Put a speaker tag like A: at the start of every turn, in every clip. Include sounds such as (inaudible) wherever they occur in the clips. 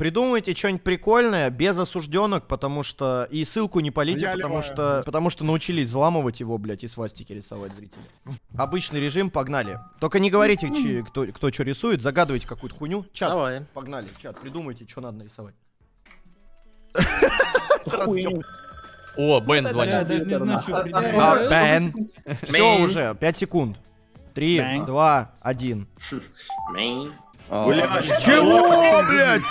A: придумайте что-нибудь прикольное, без осужденок, потому что... И ссылку не полите,
B: Я
A: потому
B: ливаю.
A: что... Потому что научились взламывать его, блядь, и свастики рисовать зрители. Обычный режим, погнали. Только не говорите, чи- кто, кто что рисует, загадывайте какую-то хуйню. Чат,
C: Давай.
A: погнали, чат, придумайте, что надо нарисовать.
D: О, Бен звонит.
A: А. Бен. Все уже, 5 секунд. Три,
E: Бен.
A: два, один.
F: Блядь,
A: Чего, блядь?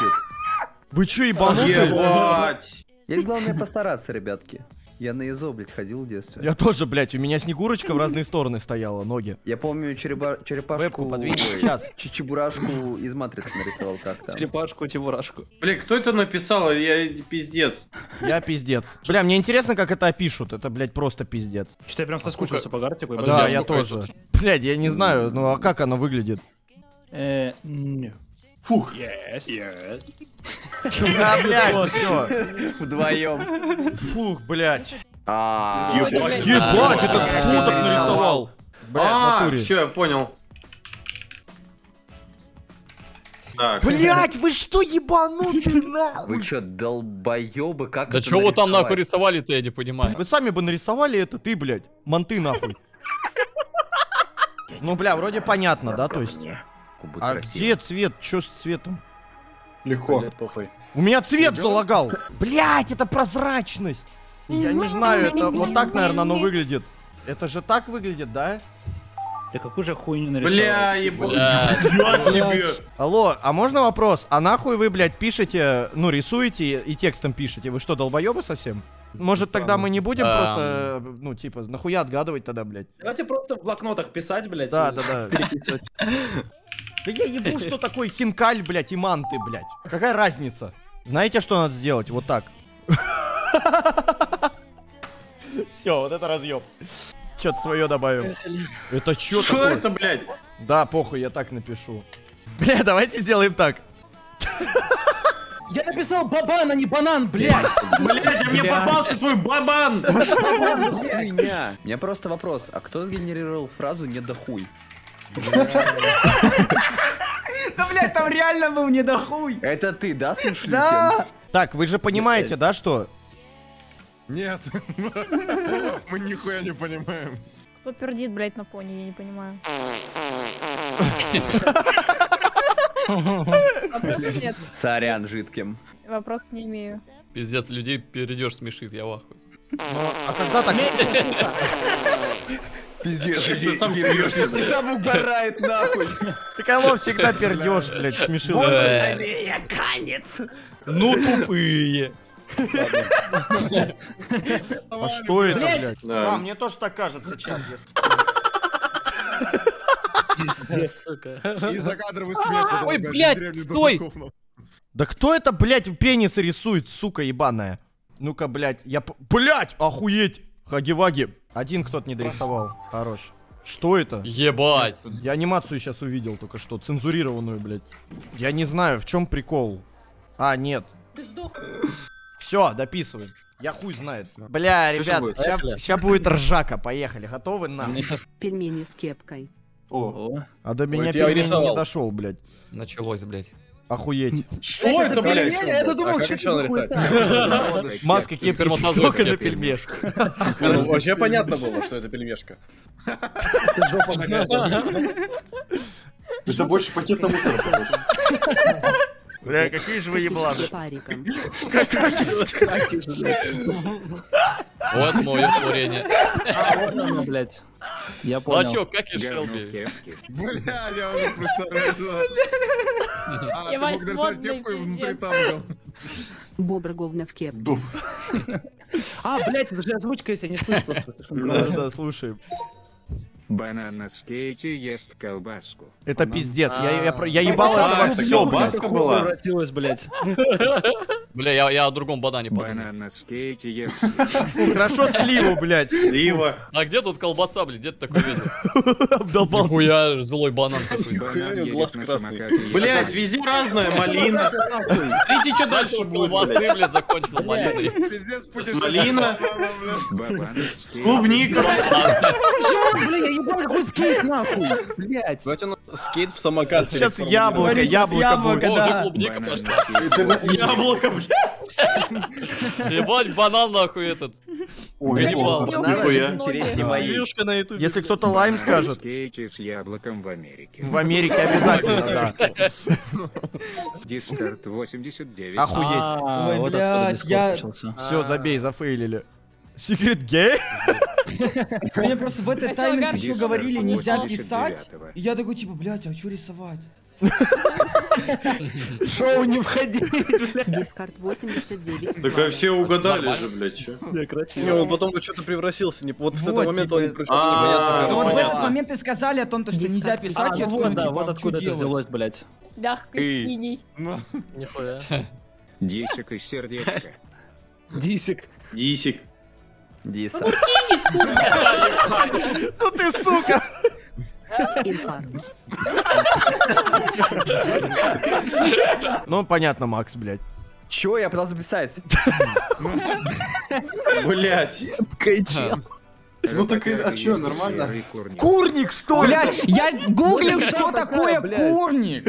A: Вы чё, ебанутые?
F: Ебать.
G: Есть главное постараться, ребятки. Я на ИЗО, блядь, ходил в детстве.
A: Я тоже, блядь, у меня снегурочка в разные стороны стояла, ноги.
G: Я помню череба- черепашку...
A: Вебку подвинь. Сейчас.
G: Чичибурашку из Матрицы нарисовал как-то.
E: Черепашку, чебурашку.
F: Бля, кто это написал? Я пиздец.
A: Я пиздец. Бля, мне интересно, как это опишут. Это, блядь, просто пиздец.
E: Что я прям соскучился по
D: Подожди,
A: Да, я тоже. Блядь, я не знаю, ну а как оно выглядит?
E: Э, не.
F: Фух.
E: Yes. Yes.
A: Сука, (laughs) блядь, все.
G: Вдвоем.
A: Фух, блядь.
G: А,
F: Ебать.
A: Ебать, это кто так нарисовал? Блядь,
F: А, все, я понял. Так.
A: Блядь, вы что, ебанутые (laughs) нахуй?
G: Вы чё, долбоёбы, как
D: Да чего вы там нахуй рисовали-то, я не понимаю.
A: Вы сами бы нарисовали это, ты, блядь. Манты нахуй. Ну, бля, вроде понятно, да, то есть.
G: Будет
A: А
G: красиво.
A: где цвет? Чё с цветом?
B: Легко.
E: Блядь, похуй.
A: У меня цвет залагал. Блять, это прозрачность. Я не знаю, это вот так, наверное, оно выглядит. Это же так выглядит, да?
E: Ты какую же хуйню нарисовал?
F: Бля, ебать. (laughs)
A: Алло, а можно вопрос? А нахуй вы, блядь, пишете, ну, рисуете и текстом пишете? Вы что, долбоебы совсем? Может, тогда мы не будем просто, э, ну, типа, нахуя отгадывать тогда, блядь?
H: Давайте просто в блокнотах писать, блядь.
A: Да, да, да. Да я ебу, что такое хинкаль, блядь, и манты, блядь. Какая разница? Знаете, что надо сделать? Вот так. (laughs) Все, вот это разъем. Что-то свое добавим. Это что
F: Что
A: такое?
F: это, блядь?
A: Да, похуй, я так напишу. Бля, давайте сделаем так.
H: Я написал бабан, а не банан, блядь!
F: Блядь, а мне попался твой бабан!
G: Хуйня. У меня просто вопрос, а кто сгенерировал фразу «не да хуй»?
H: Да, блядь, там реально был не дохуй!
G: Это ты, да, сын?
H: Да!
A: Так, вы же понимаете, да, что?
B: Нет. Мы нихуя не понимаем.
I: Кто пердит, блядь, на фоне, я не понимаю. Вопросов нет.
G: Сорян, жидким.
I: Вопросов не имею.
D: Пиздец, людей перейдешь смешит, я в ахуе.
A: А когда так? (laughs)
G: Пиздец,
F: Ты сам смеешься,
G: И сам угорает нахуй.
A: Ты кого всегда пердешь, блядь, смешил.
D: Ну тупые.
A: А что это, блядь?
F: Да.
A: А, мне тоже так кажется.
B: И закадровый смех. вот
D: Ой, блядь, стой!
A: Да кто это, блядь, пенис рисует, сука ебаная? Ну-ка, блядь, я... Блядь, охуеть! Хаги-ваги. Один кто-то не дорисовал. Хорош. Что это?
D: Ебать.
A: Я анимацию сейчас увидел только что, цензурированную, блядь. Я не знаю, в чем прикол. А, нет. Все, дописываем. Я хуй знает. Бля,
F: Чё
A: ребят,
F: будет?
A: сейчас будет ржака, поехали. Готовы на?
J: Пельмени с кепкой.
E: О,
A: А до меня пельмень не дошел, блядь.
D: началось, блядь.
A: Охуеть.
F: Что это, блядь?
H: Я думал,
B: А как
H: что
B: еще нарисовать?
A: Маска кепки только на пельмешку.
B: Ну, Вообще понятно было, что это пельмешка.
K: Это больше пакет на мусор.
A: Бля, какие же вы ебланы.
D: Вот мое творение.
E: а, вот оно, блядь. Я
D: Ну а
E: понял.
D: чё, как и Шелби? (laughs)
B: Бля, я уже представляю. (laughs) А, ты мог нарисовать кепку и внутри там был.
J: Бобр говна в кепке. (laughs)
H: А, блядь, это же озвучка, если я не слышу. просто, что он
A: Да, слушаем.
L: Банан на скейте ест колбаску.
A: Это пиздец. Я, я, я ебал
F: А,
A: этого
F: это
A: все, блядь.
F: колбаска была?
E: Превратилась, блядь. (laughs)
D: Бля, я, я о другом банане подумал.
L: Банан на скейте ест. (laughs)
A: Хорошо сливу, блядь.
F: Лива.
D: А где тут колбаса, блядь? Где ты такой видел? (laughs)
A: Обдолбался.
D: Нихуя, злой банан.
L: Банан едет
K: глаз красный.
F: Блять, везде разная малина. Смотрите, что дальше
D: с
F: будет,
D: колбасы,
F: блядь.
D: блядь, закончил малиной.
B: Пиздец,
F: Малина, клубника.
E: Почему, блин, ебал какой скейт, нахуй? Блять.
K: Давайте он скейт в самокат.
A: Сейчас яблоко, яблоко
H: яблоко,
A: будет.
D: О,
H: да.
D: уже клубника пошла.
F: Яблоко, блядь.
D: Ебать, банан нахуй этот.
K: Ой,
D: Ганнибал.
J: интереснее моей.
E: Вьюшка на ютубе.
A: Если кто-то лайм скажет,
L: скейте с яблоком в Америке.
A: в Америке обязательно, да.
L: Дискорд 89.
A: Охуеть.
E: А,
H: Ой, блядь, я-.
A: Все, забей, зафейлили. Секрет гей? (laughs)
H: Мне просто в этот тайминг еще говорили, нельзя
L: 89-го.
H: писать. И я такой, типа, блядь, а что рисовать? (laughs)
E: Шоу не входи.
J: Дискорд 89.
F: Так а все угадали же, блядь, чё?
K: Не, он потом что-то превратился. не- Вот с этого
H: Вот,
K: момента
H: типа,
K: он пришел
F: а,
K: непонятно.
H: Ну вот в этот момент и сказали о том, то, что нельзя писать.
E: А, ну вот, да,
H: типа, а
E: откуда это взялось, блядь.
I: Мягкой синий.
D: Нихуя.
L: Дисик и сердечко.
E: Дисик.
F: Исик.
G: Диса.
A: Ну ты сука! Ну, понятно, Макс, блядь.
G: Чё я пытался записать?
F: Блять.
K: Ну так и- а чё, нормально?
L: Курник.
A: Что ли?
H: Блядь, я гуглил, что
E: такая,
H: такое курник.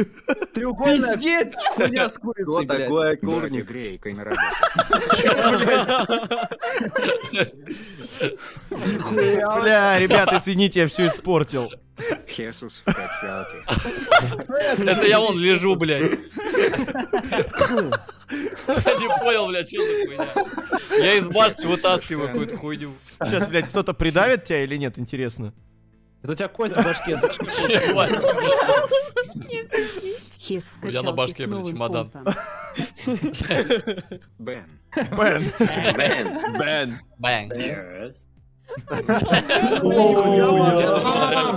E: Треугольная
H: Пиздец.
E: хуйня с
K: Что
E: курицей, блядь.
K: такое курник?
L: грейкой на.
A: Бля, ребят, извините, я все испортил.
L: Хесус в качалке.
D: Это я вон лежу, блядь. Я не понял, блядь, что за хуйня. Я из башни вытаскиваю какую-то хуйню.
A: Сейчас, блядь, кто-то придавит тебя или нет, интересно?
E: Это у тебя кость в башке, знаешь.
J: Хес в
D: меня на башке, блядь, чемодан.
J: компом.
L: Бен.
A: Бэн.
K: Бэн.
D: Бэнг.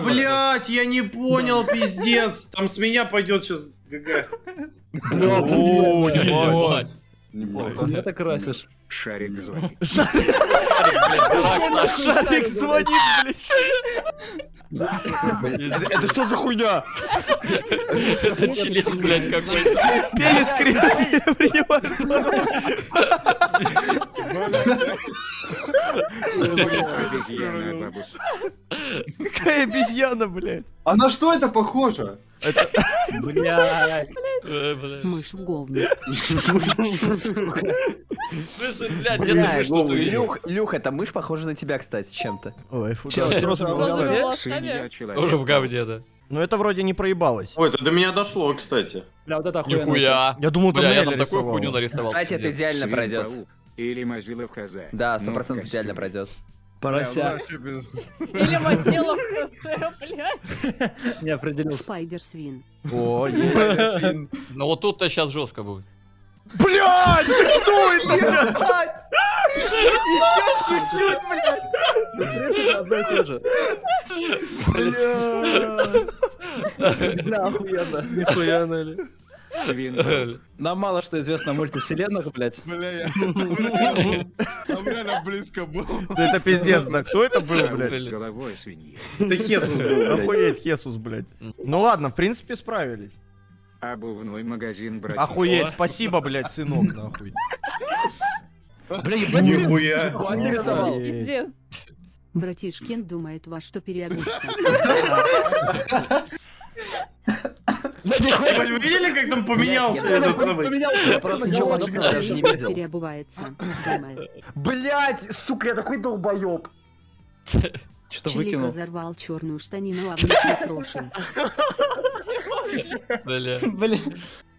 F: Блять, я не понял, пиздец. Там с меня пойдет сейчас ГГ.
A: Ебать.
K: Неплохо.
E: Хуя ты красишь.
L: Шарик звонит. (laughs)
A: Шарик звонит, блядь.
K: Это что за хуйня?
D: Это член, блядь, какой-то.
A: Пенис кривится, принимает звонок. Какая обезьяна, блядь.
K: А на что это похоже?
E: Блядь.
J: Мышь в говне. (laughs)
G: Илюх, эта мышь похожа на тебя, кстати, чем-то.
A: Ой, фу.
D: Тоже в говне, да.
A: Ну это вроде не проебалось.
F: Ой, это до меня дошло, кстати.
E: Бля, вот это охуенно.
D: Нихуя.
A: Я думал,
D: Бля, я там такую хуйню нарисовал.
G: Кстати, это идеально пройдет.
L: Или Мазила в хазе.
G: Да,
L: Ну,
G: сто процентов
L: в
G: идеально пройдет.
E: Порося.
I: Или мазила в (laughs) блядь.
E: Не определился.
J: Спайдер свин.
A: О, есть.
D: Ну вот тут-то сейчас жестко будет.
A: Блядь, что это, блядь? Еще чуть-чуть, блядь.
E: В принципе, одно и то же. Бля, охуенно. Нихуя, Нелли.
L: Свин. (laughs)
E: Нам мало что известно о мультивселенных, блядь.
B: Бля, я (laughs) там реально близко был.
A: Да Это пиздец, да кто это был, блядь?
L: головой свиньи.
F: Это Хесус был.
A: Охуеть, Хесус, блядь. Ну ладно, в принципе, справились.
L: Обувной магазин братьев.
A: Охуеть, спасибо, блядь, сынок, нахуй.
E: Бля, ебать,
F: Нихуя.
G: Нарисовал.
I: Пиздец.
J: Братишкин думает во что переобуться. (laughs)
F: Вы видели, как там поменялся этот?
G: Я просто ничего подобного даже не видел.
J: Переобувается. Думает.
G: Блять, сука, я такой долбоеб.
E: Что выкинул?
J: разорвал черную штанину, а внутри кроши.
D: Бля.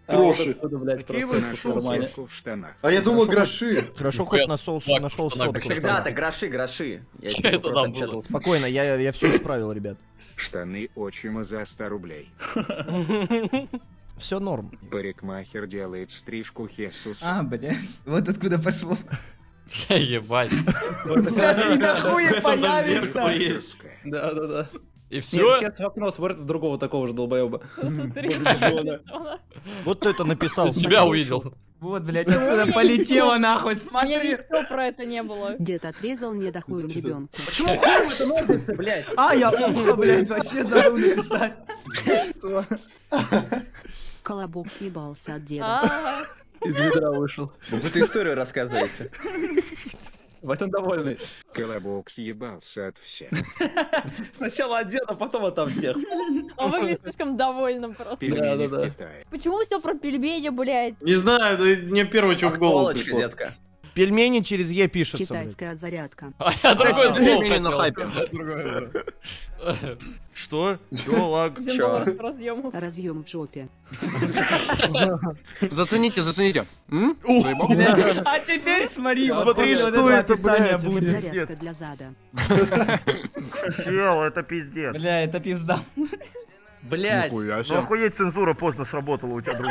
E: А,
F: Кроши.
E: откуда, блядь,
A: Какие вы
E: в
L: штанах.
K: А я думал гроши.
A: Хорошо, хоть нашел,
D: флаг
A: нашел сотку.
G: Всегда так, гроши, гроши. Я
D: это там было?
A: Спокойно, я, я все исправил, ребят.
L: Штаны отчима за 100 рублей. (laughs)
A: Все норм.
L: Парикмахер делает стрижку Хесус.
H: А, блядь. Вот откуда пошло.
D: Ебать.
H: Сейчас не дохуя
F: Это там зеркало
H: появится.
E: Да, да, да.
D: И
E: Нет,
D: все?
E: сейчас в окно смотрит на другого такого же долбоеба. (laughs)
A: Вот кто это написал. (laughs)
D: Тебя увидел.
H: Вот, блядь, отсюда
I: ничего-
H: нахуй,
I: У меня
H: смотри.
I: ничего про это не было.
J: Дед отрезал недохуем ребенку.
H: Почему хуй это ножницы, блядь? А, я ухо, блядь, вообще забыл написать. Что?
J: Колобок съебался от деда.
I: А,
G: Из ведра вышел. Вы эту историю рассказываете. (laughs) В этом довольный.
L: Колобок съебался от всех. (laughs)
H: Сначала от деда, потом от всех.
I: Он выглядит слишком довольным просто.
L: В
G: да.
L: Китае.
I: Почему все про пельмени, блядь?
F: Не знаю, мне первое, что в голову пришло.
G: детка.
A: Пельмени через Е пишется, блядь.
J: Китайская зарядка. (laughs)
D: А я другой слово
B: Пельмени на хайпе.
A: Что? Чё, лаг?
I: Разъемов.
J: Разъем в жопе. (laughs)
B: Зацените, зацените. (laughs)
H: А теперь смотри,
A: Смотри, что это, блядь,
H: будет.
J: Зарядка для зада.
A: Чел, это пиздец.
H: Бля, это пизда.
G: Блять.
B: Нихуя
A: Ну охуеть, цензура поздно сработала у тебя, друг.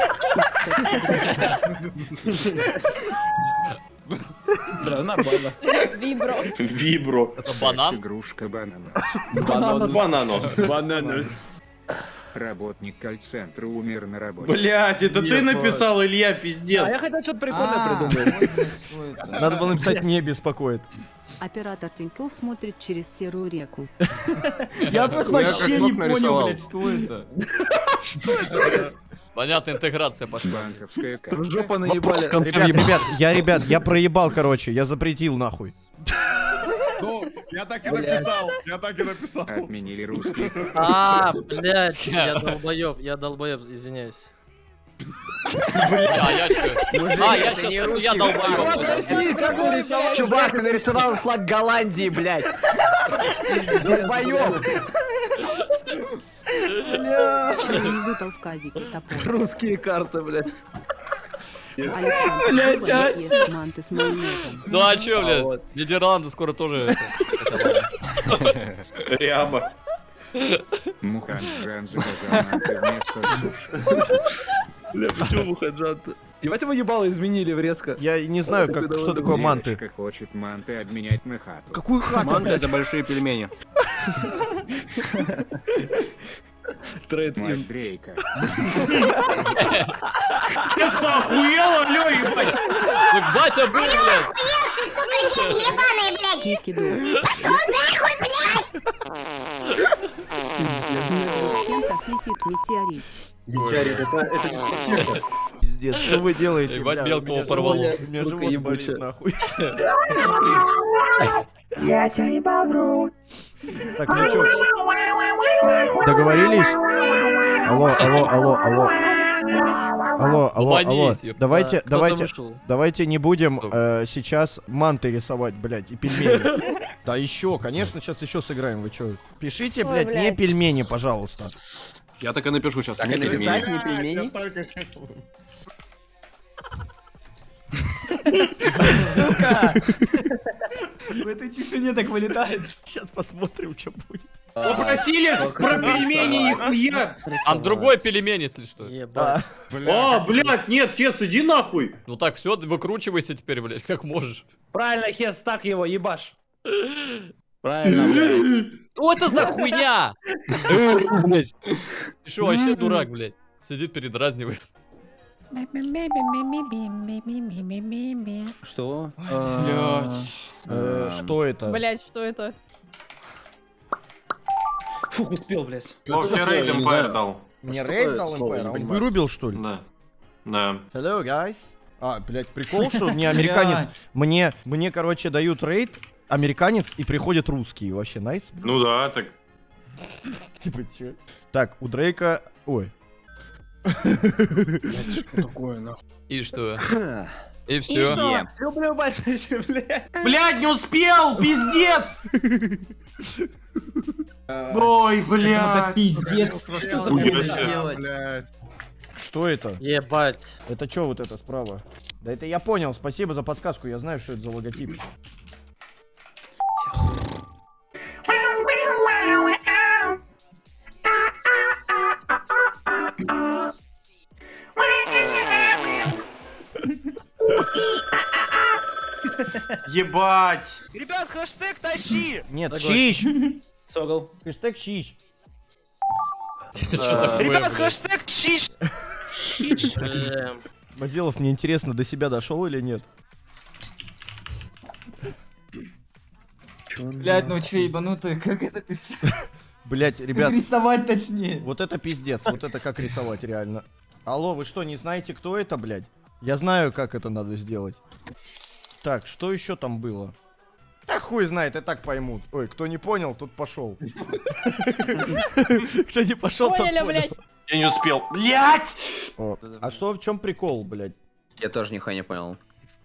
G: Да, нормально.
I: Вибро.
F: Вибро.
D: Это банан?
L: Игрушка банана.
F: Бананос.
G: Бананус.
L: Работник колл-центра умер на работе.
F: Блять, это ты написал, Илья,
H: А я
F: пиздец.
H: хотел что-то прикольное придумать.
A: Надо было написать «не беспокоит».
J: Оператор Тинькофф смотрит через серую реку.
H: Я просто вообще не понял, блядь, что это. (laughs)
D: Понятно, интеграция пошла.
L: Банковская карта.
G: Жопа наебали.
A: ребят, я, ребят, я проебал, короче, я запретил нахуй.
K: Ну, я так и написал. Я так и написал.
L: Отменили русский. (laughs)
D: А, блядь, я долбоеб, я долбоеб, извиняюсь. А, я чё? А, я сейчас, я долбоеб.
H: Чувак, ты нарисовал флаг Голландии, блядь. Долбоёб.
J: В казике топор.
G: Русские карты, блядь.
J: Шубин
H: а?
D: Ну а чё,
G: А
D: блядь? Нидерланды скоро тоже...
F: Ряба.
L: Мухан вместо суши.
G: Бля, почему мухаджан-то? Ебать его ебало изменили в резко.
A: Я не знаю, как, что такое манты.
L: Хочет манты обменять на хату.
A: Какую хату,
B: Манты это большие пельмени. (laughs)
G: Трейд
L: Мать. Дрейка.
F: Что, охуел, алё, ебать?
D: Так батя был, блядь!
J: Кики-ду. Чем так летит метеорит?
K: Метеорит, это, это дискотека.
A: Пиздец, что вы делаете,
D: Ебать, мелкого порвало.
A: живот- У меня живот болит, нахуй.
H: Я тебя ебал, бро.
A: Так, ну чё? Договорились? Алло, алло, алло, алло. Алло, алло, алло. Давайте,
D: Кто
A: давайте, давайте не будем э, сейчас манты рисовать, блядь, и пельмени. Да еще, конечно, сейчас еще сыграем, вы чё? Пишите, блядь, не пельмени, пожалуйста.
B: Я так и напишу сейчас.
G: Так
B: не
G: не пельмени?
H: Сука. В этой тишине так вылетает.
A: Сейчас посмотрим, что будет.
F: Попросили про пельмени и хуя.
D: Там другой пельмень, если что.
A: А,
F: А, блядь, нет, Тес, иди нахуй.
D: Ну так, все, выкручивайся теперь, блядь, как можешь.
H: Правильно, Хес, так его, ебашь. Правильно, блядь.
D: Что это за хуйня? Ты что, вообще дурак, блядь? Сидит, передразнивает.
G: Что?
A: э, Что это?
I: Блять, что это?
H: Фух, успел, блядь.
F: О, тебе Рейд Эмпайр дал.
A: Не
G: Что
A: рейд дал а он
G: понимаю.
A: вырубил, что ли?
F: Да. Да.
A: Hello, guys. А, блядь, прикол, что мне (laughs) американец... Мне, мне, короче, дают рейд, американец, и приходят русские. Вообще, найс.
F: Ну да, так.
A: Типа, чё? Так, у Дрейка... Ой.
B: Что такое, нахуй?
D: И что? (coughs) И
H: И
D: все.
H: что? Люблю больше, блядь.
F: Блядь, не успел, пиздец! Ой,
H: Это
F: блядь.
H: пиздец. Что за.
A: Что это?
D: Ебать.
A: Это что вот это справа? Да это я понял, спасибо за подсказку, я знаю, что это за логотип.
F: Ебать.
H: Ребят, хэштег тащи!
A: Нет, щищ! (laughs)
H: Согл.
A: Хэштег щищ.
D: Это что такое, блядь?
H: хэштег чищ!
A: Базилов, (laughs) мне интересно, до себя дошел или нет?
H: Блядь, ну че, ебанутый, как это писать? (laughs)
A: Блять,
H: Как
A: ребят,
H: рисовать точнее?
A: вот это пиздец, вот это как рисовать реально. Алло, вы что, не знаете, кто это, блядь? Я знаю, как это надо сделать. Так, что еще там было? Да хуй знает, и так поймут. Ой, кто не понял, тут пошел. (laughs) Кто не пошел, тот
I: блядь.
F: Я не успел. Блять!
A: А что, в чем прикол, блядь?
G: Я тоже нихуя не понял.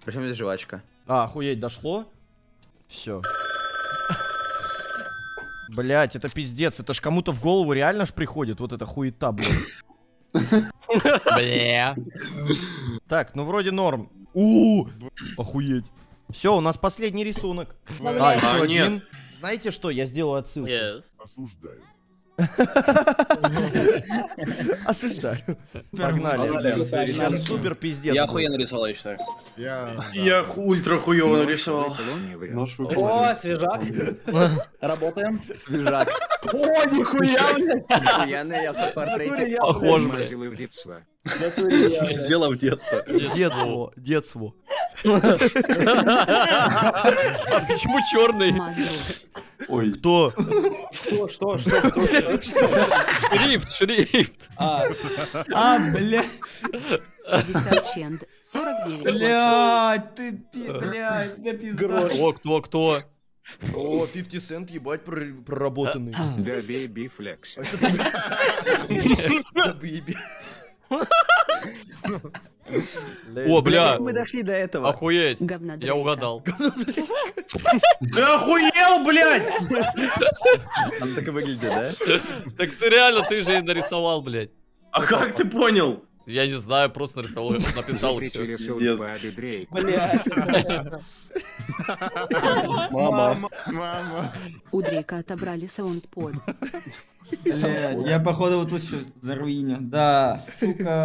G: Причем здесь жвачка?
A: А, охуеть, дошло? Все. Блять, это пиздец, это ж кому-то в голову реально ж приходит, вот эта хуета, блядь. (laughs)
D: Бля.
A: Так, ну вроде норм. У, охуеть. Все, у нас последний рисунок. А, еще
F: А, нет.
A: один. Знаете что, я сделаю отсылку.
K: Осуждаю.
A: Осуждаю. Погнали. Сейчас супер пиздец.
C: Я охуенно рисовал, я считаю.
K: Я...
F: Я ультра хуёво нарисовал.
H: О, свежак. (laughs) Работаем.
G: Свежак.
H: О, нихуя, блядь.
G: Охуенный автопортрете.
D: Похож, блядь.
L: В.
C: Сделал в детство.
A: Детство, детство. (laughs) (laughs)
D: А почему черный?
K: Ой,
A: Кто?
H: Что, что, что, кто? (laughs)
D: Шрифт, шрифт.
H: А, а, бля,
J: 50 ченд. 49 плачу.
H: блядь, ты, пи- блядь, да пизда.
D: Кто, кто, кто?
A: О, 50 цент, ебать, прор- проработанный.
L: Да бейби флекс. (laughs)
A: Да, бэйби. (laughs)
D: О, бля.
G: Мы дошли до этого.
D: Охуеть.
J: Говнодрейка.
D: Я угадал.
F: Ты охуел, блядь!
G: Он так и выглядит, да?
D: Так ты реально, ты же и нарисовал, блядь.
F: А как ты понял?
D: Я не знаю, просто нарисовал, написал и все.
C: Мама.
K: мама.
J: У Дрейка отобрали саундпод.
H: Блядь, я походу вот тут что заруиню. Да, сука.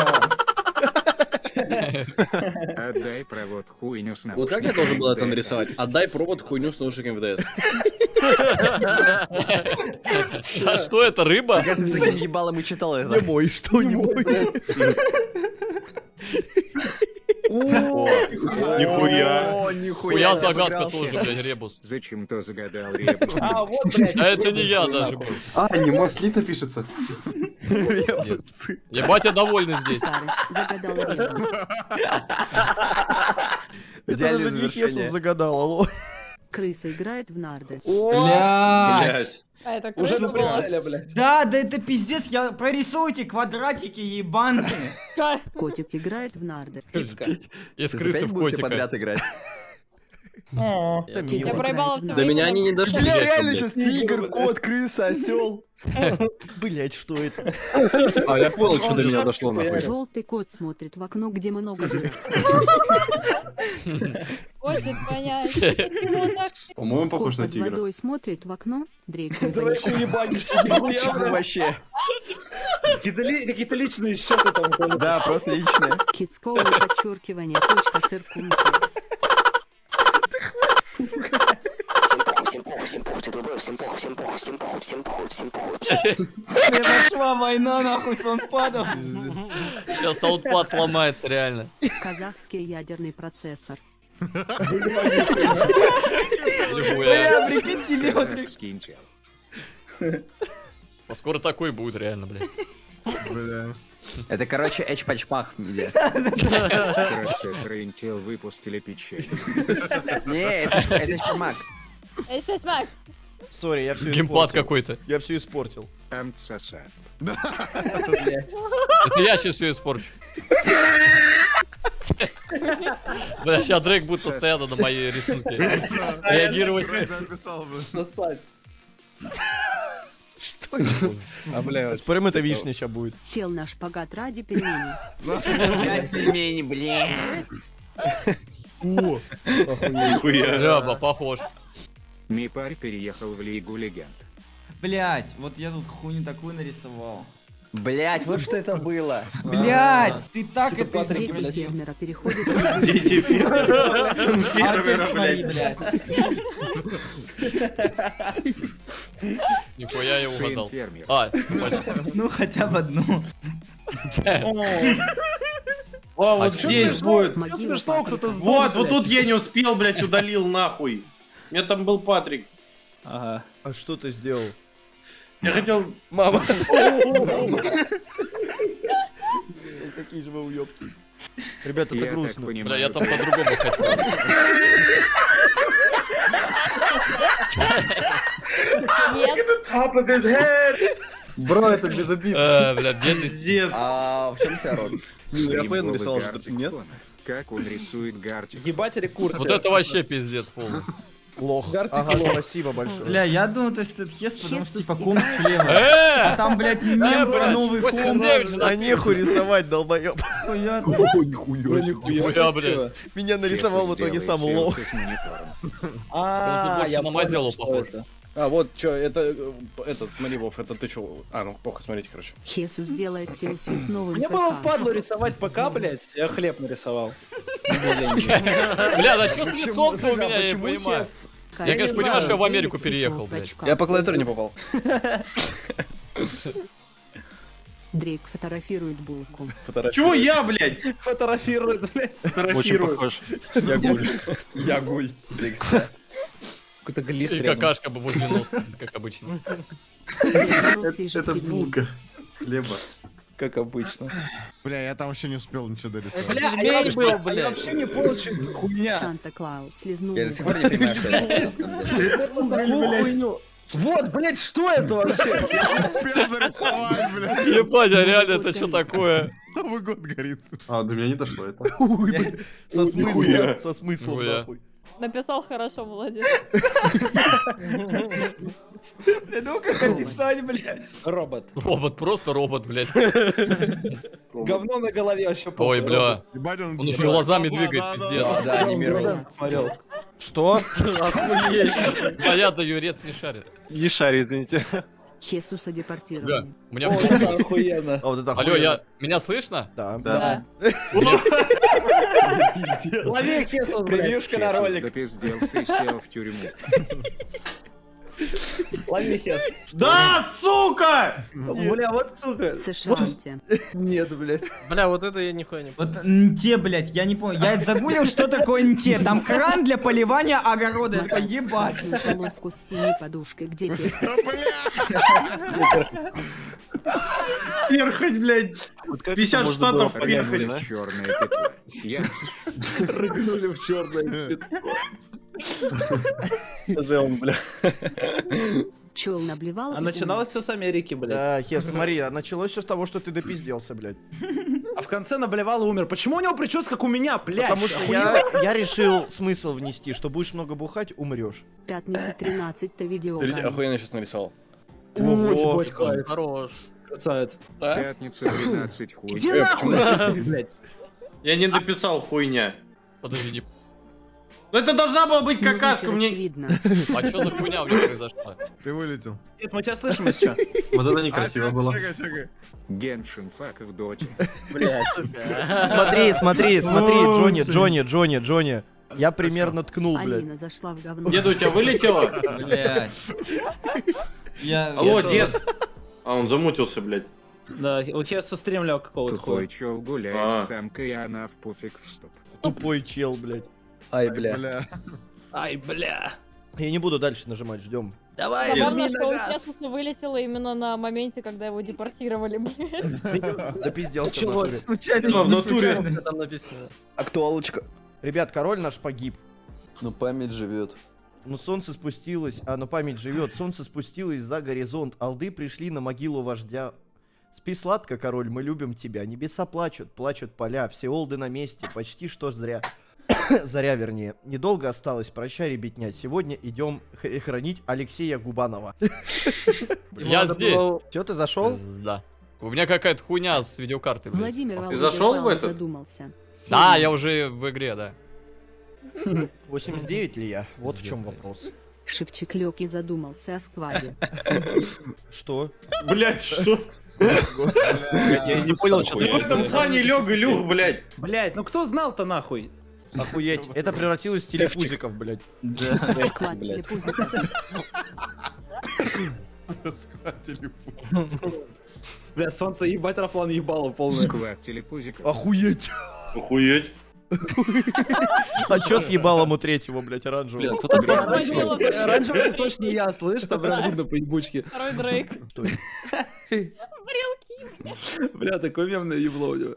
H: (laughs)
L: Отдай провод хуйню с
C: Вот как я должен был это нарисовать? Отдай провод хуйню с наушниками в ДС.
D: А что это, рыба?
G: Кажется, с таким ебалом и читал
A: Не
G: это.
A: мой, что не мой. (laughs)
F: Нихуя.
G: О,
D: Хуя загадка тоже, блядь, ребус.
L: Зачем-то загадал ребус.
H: А, вот, блядь.
D: А это не я даже был.
K: А, не маслита пишется.
D: Ебать, я довольный здесь.
J: Старый. Загадал ребус.
A: Это даже не Хесус
G: завершение.
A: загадал, алло.
J: Крыса играет в нарды.
H: Блядь.
I: А это
H: Уже на прицеле, блядь. Да, да это пиздец, я прорисуйте квадратики ебаные.
J: Котик играет в нарды.
D: Из крысы в котика.
G: подряд играть?
D: Я
I: проебала все
C: До меня они не дошли.
G: Бля, реально сейчас тигр, кот, крыса, осел. (laughs)
A: Блять, что это?
C: А, я понял, что до меня дошло нахуй.
J: Желтый кот смотрит в окно, где много (laughs)
I: так? (laughs)
K: По-моему, похож на тигра.
J: водой смотрит в окно. Дрейк не
H: Давай хуебанишь.
G: Вообще.
H: Какие-то личные счеты там.
G: Да, просто личное.
J: Китсковое подчеркивание. Точка циркумфлекс.
H: Мне пошла война нахуй с падал.
D: Сейчас саундпад сломается, реально.
J: Казахский ядерный процессор.
H: Бля, прикинь
L: интел.
D: А скоро такой будет, реально, блядь.
K: Бля.
G: Это, короче, эчпачпах где.
L: Процессоры (laughs) Intel выпустили печень. (laughs)
G: Не, это эчпамак.
I: Смак?
A: Сори, я все
D: Геймпад какой-то.
A: Я все испортил.
L: Амцаса. (laughs)
D: Это я сейчас все испорчу. Бля, сейчас Дрейк будет постоянно на мои рисунки реагировать.
H: Сосать.
A: Что это?
C: А, бля,
A: Спорим, это вишня сейчас будет.
J: Сел на шпагат ради пельменей.
G: Пять пельменей, блин.
F: Нихуя.
D: Ряба, похож.
L: Мипарь переехал в Лигу Легенд.
H: Блять, вот я тут хуйню такую нарисовал.
G: Блять, вот что это было.
H: Блять, ты так это
J: Дети
H: блядь.
J: фермера переходят
F: Дети фермера.
H: Артист
F: блядь.
D: Нихуя я угадал. А.
H: Ну хотя бы одну.
F: О, вот
D: А чё
F: здесь будет.
H: Смешно, кто-то
F: Вот, вот тут я не успел, блядь, удалил нахуй. У меня там был Патрик.
H: Ага.
A: А что ты сделал?
F: Я хотел...
A: Мама. (laughs) Какие же вы уёбки. Ребята, это грустно.
D: Бля, я там по-другому хотел. (laughs)
I: Нет.
K: Бро, это без обид.
D: Э, Бля, бедный.
G: А в чем тебя рот?
K: Я Фэн нарисовал, что нет?
L: Как он рисует Гартик.
H: Ебать рекурсия.
D: Вот это вообще пиздец полный.
A: Лох.
H: Гартик
A: Ага,
H: лох.
A: спасибо большое.
H: Бля, я думал, то, что это хес, потому что типа комп слева.
D: Э!
H: А там, блядь,
D: Э,
H: мем про новый комп.
D: 89 же
A: А нехуй рисовать, долбоёб.
K: Нихуя.
D: блядь.
A: Меня нарисовал в итоге сам лох.
H: А, я
D: на Мазелу похож.
C: А, вот, чё, это, э, этот, смотри, Вов, это ты чё? А, ну, плохо, смотрите, короче.
J: Хесус делает селфи с новым
H: Мне было впадло рисовать ПК, блядь. Я хлеб нарисовал. (laughs)
D: Бля, да что с лицом-то у меня, я не понимаю. Я, конечно, понимаю, что я в Америку переехал, блядь.
C: Я по клавиатуре не попал. (laughs)
J: Дрейк фотографирует булку.
F: Чего я, блядь,
H: Фотографирует, блядь.
F: фотографирую?
C: Я гуль. Зикся.
H: Какой-то глист
D: И
H: рядом.
D: какашка бы возле носа, как обычно.
K: Это булка. Хлеба.
H: Как обычно.
B: Бля, я там еще не успел ничего дорисовать.
H: Бля, а я вообще- а я вообще не понял, что это за хуйня.
J: Санта-Клаус слезнул
C: Я до сих пор не понимаю, что это?
H: Вот, блядь, что это вообще?
B: успел нарисовать, бля.
D: Ебать, а реально это что такое?
B: Новый год горит.
K: А, до меня не дошло это.
A: Со смыслом, со смыслом, нахуй.
I: Написал хорошо, молодец.
H: Ну-ка, написать, блядь. Робот.
D: Робот, просто робот, блядь.
H: Говно на голове вообще
D: Ой, бля.
B: Он...
D: Еще глазами двигает, пиздец.
B: да.
G: Да, анимировался.
H: Смотрел.
A: Что?
D: Понятно, юрец не шарит.
M: Не шарю, извините.
J: Хесуса
D: Бля,
J: депортирован.
D: у меня...
H: О, это (laughs) охуенно.
A: А это
D: Алло,
A: охуенно.
D: я... Меня слышно?
A: Да.
K: Да. (laughs)
H: Лови Хесус, блядь. Превьюшка на ролик.
L: допизделся и сел в тюрьму.
H: Лови Хес.
F: Да, сука!
H: Бля, вот сука.
J: США-нте.
H: Нет, блядь.
D: Бля, вот это я нихуя не
H: Вот нте, блядь, я не понял. Я загуглил, что такое нте. Там кран для поливания огорода. Такой, ебать.
J: Полоску с синей подушкой. Где (laughs) ты?
F: Перхоть, блядь. 50 штатов
L: Рыгнули
F: перхоть.
L: в черное петло. Я
H: Рыгнули в черное.
C: Зеон, бля.
J: Чел наблевал
H: А начиналось все с Америки, блядь.
A: Да, Хес, смотри, а началось все с того, что ты допизделся, блядь.
H: А в конце наблевал и умер. Почему у него прическа как у меня, блядь?
A: Потому что я, я решил смысл внести, что будешь много бухать, умрешь.
J: Пятница 13 видео.
C: Смотрите, охуенно сейчас нарисовал.
A: Ого.
H: Кайф.
D: Хорош.
H: Красавец.
C: А?
L: пятница 13 хуй.
H: Иди
C: Э,
H: нахуй, (laughs) блядь.
F: Я не дописал хуйня.
D: Подожди, не...
F: Ну это должна была быть
J: Ну,
F: какашка, мне...
J: очевидно.
D: А что за хуйня у меня произошла?
B: Ты вылетел.
H: Нет, мы тебя слышим, если что.
K: Вот это
B: А,
K: некрасиво
B: чекай,
K: было.
L: Геншин фак в доте. (laughs)
A: Смотри, смотри, смотри,
H: О,
A: Джонни. Джонни, Джонни, Джонни. Я примерно ткнул, блядь.
J: Алина зашла в говно.
F: Дед, у тебя вылетело?
H: Блядь. (laughs) Я...
F: Алло, дед. А, он замутился, блядь.
H: Да, вот я со стримлял какого-то
L: Тупой чел гуляет
F: А.
L: с самкой, и она в пуфик в стоп.
A: Тупой чел, блядь.
C: Ай,
B: Ай,
C: бля.
H: Ай, бля.
A: Я не буду дальше нажимать, ждем.
H: Давай,
I: Забавно, что
H: газ.
I: Хесуса вылетело именно на моменте, когда его депортировали, блядь. (laughs)
H: Началось.
A: натуре.
H: Случайно,
F: Ну, в натуре.
D: Там написано.
C: Актуалочка.
A: Ребят, король наш погиб.
G: Ну память живет.
A: Ну солнце спустилось, а ну память живет. Солнце спустилось за горизонт. Алды пришли на могилу вождя. Спи сладко, король, мы любим тебя. Небеса плачут, плачут поля. Все олды на месте, почти что зря. (coughs) Заря, вернее. Недолго осталось, прощай, ребятня. Сегодня идем хранить Алексея Губанова. (laughs)
D: Я здесь.
A: Все, ты зашел?
D: Да. У меня какая-то хуйня с видеокартой.
J: Владимир Володя
F: зашел в этот?
J: задумался.
D: Да, я уже в игре, да. (laughs)
A: 89 ли я? Вот в чем вопрос.
J: Шевчик лег и задумался о скваде. (laughs)
A: Что?
F: Блядь, что?
D: Я не понял, что
F: Ты в этом плане лег и люх, блядь.
H: Блядь, ну кто знал-то нахуй?
A: Охуеть. Это превратилось в телепузиков, блядь.
J: Сквад телепузика.
B: Схватили
H: Бля, солнце ебать Рафлан ебало полное.
L: Сквад телепузиков.
A: Охуеть.
G: Охуеть.
A: А чё с ебалом у третьего, блядь, оранжевого?
E: Блин, кто-то Оранжевый точно я, слышь, там прям видно по ебучке.
I: Второй Дрейк.
E: Бля, такой мемное ебло у него.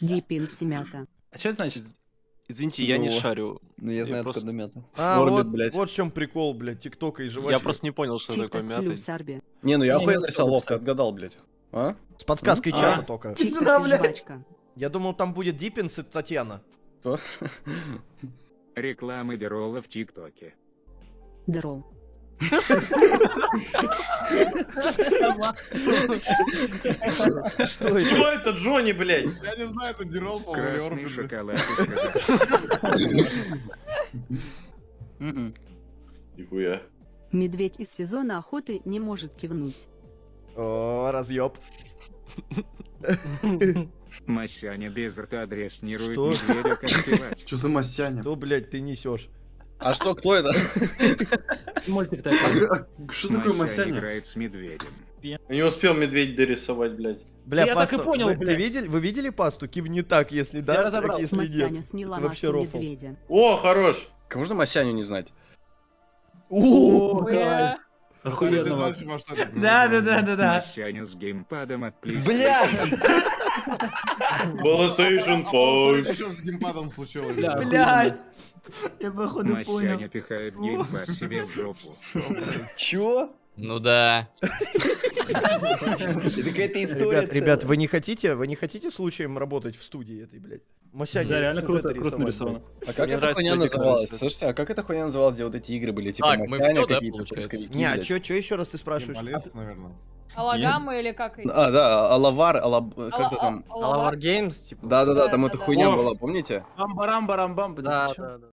J: Дипин Семята.
E: А что это значит?
C: Извините, я не шарю.
E: Ну я
C: Я
E: знаю,
C: просто-
E: откуда мята.
A: А,
F: Орбит,
A: вот,
F: блядь.
A: вот в чем прикол, блядь, тиктока и жвачки.
C: Я просто не понял, что такое мята.
F: Не, ну я охуенно рисовал, ты отгадал, блядь. А?
A: С подсказкой
G: А.
A: чата только.
J: Жвачка.
A: Я думал, там будет Диппинс и Татьяна.
F: Кто?
L: Реклама Дерола в ТикТоке.
J: Дрол.
A: Что это?
G: Что это, Джонни, блядь?
B: Я не знаю, это Дирол,
L: Красный
B: по-моему,
L: шоколад из (laughs) Казахстана.
G: Нихуя.
J: Медведь из сезона охоты не может кивнуть.
A: О, разъеб. (laughs)
L: Масяня без рта дрессирует медведя как (laughs) певать.
K: Что за Масяня?
A: Что, блядь, ты несешь?
F: А что, кто это? (laughs)
E: Мультик такой.
K: Что такое
L: Масяня играет с медведем.
G: Я не успел медведь дорисовать, блядь.
A: Бля,
H: Я так и понял,
A: вы, ты
H: блядь.
A: видели, вы видели пасту? Кивни так, если да, так,
E: разобрался.
A: если
J: Масяня
A: нет.
J: сняла
A: Это вообще рофл.
J: медведя.
G: О, хорош.
F: Кому же Масяню не знать?
A: О,
B: ты это
H: Да, да, да, да, да.
L: Масяня с геймпадом от.
A: Бля! (laughs)
G: PlayStation 5.
B: Что с геймпадом случилось?
E: Бля,
H: Блять. Я походу понял.
L: Масяня пихает геймпад себе в жопу.
F: Чё?
C: Ну да.
E: Это история
A: Ребят, ребят, вы не хотите, вы не хотите случаем работать в студии этой, блядь? Масяня,
E: Да, реально круто, круто нарисовано.
F: А как эта хуйня называлась? Слушайте, а как эта хуйня называлась, где вот эти игры были? Типа
C: мы
F: Масяня
C: да,
F: какие-то?
A: Не, а чё, чё еще раз ты спрашиваешь?
B: Наверное.
I: Алагамы или как?
F: А, да, Алавар, Алаб... как-то
I: Ала-
F: там...
I: а- Алавар.
C: Alawar Games, типа.
F: Да-да-да, там
I: Да,
F: эта хуйня была, помните?
E: Бам-барам-барам-бам.
C: Да, да, да.